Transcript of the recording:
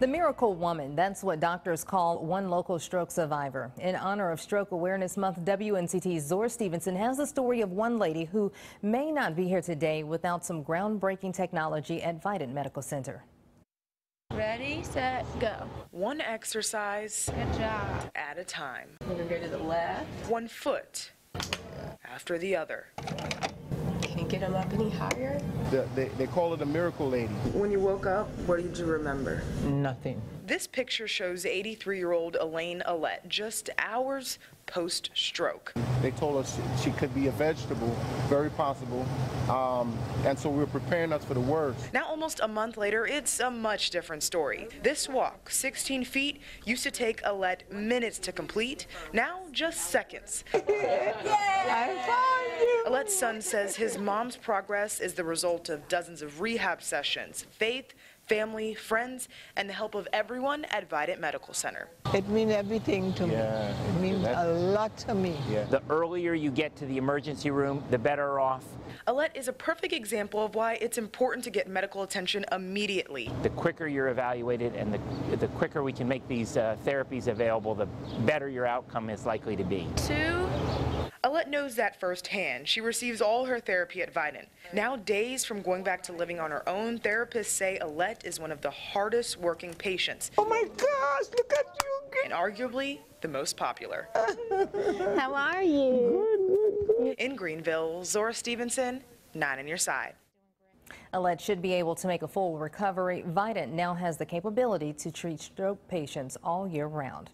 The miracle woman, that's what doctors call one local stroke survivor. In honor of Stroke Awareness Month, WNCT's Zora Stevenson has the story of one lady who may not be here today without some groundbreaking technology at Vidant Medical Center. Ready, set, go. One exercise Good job. at a time, We're gonna go to the left. one foot after the other. Can't get them up any higher. The, they, they call it a miracle lady. When you woke up, what did you remember? Nothing. This picture shows 83 year old Elaine Alette just hours post stroke. They told us she could be a vegetable, very possible. Um, and so we were preparing us for the worst. Now, almost a month later, it's a much different story. This walk, 16 feet, used to take Alette minutes to complete, now just seconds. Alette's son says his mom's progress is the result of dozens of rehab sessions, faith, family, friends, and the help of everyone at Vidant Medical Center. It means everything to me. Yeah, It means a lot to me. Yeah. The earlier you get to the emergency room, the better off. Alette is a perfect example of why it's important to get medical attention immediately. The quicker you're evaluated and the, the quicker we can make these uh, therapies available, the better your outcome is likely to be. Two. Alette knows that firsthand. She receives all her therapy at Vidant. Now, days from going back to living on her own, therapists say Alette is one of the hardest working patients Oh my gosh, look at you. and arguably the most popular. How are you? In Greenville, Zora Stevenson, 9 on your side. Alette should be able to make a full recovery. Vidant now has the capability to treat stroke patients all year round.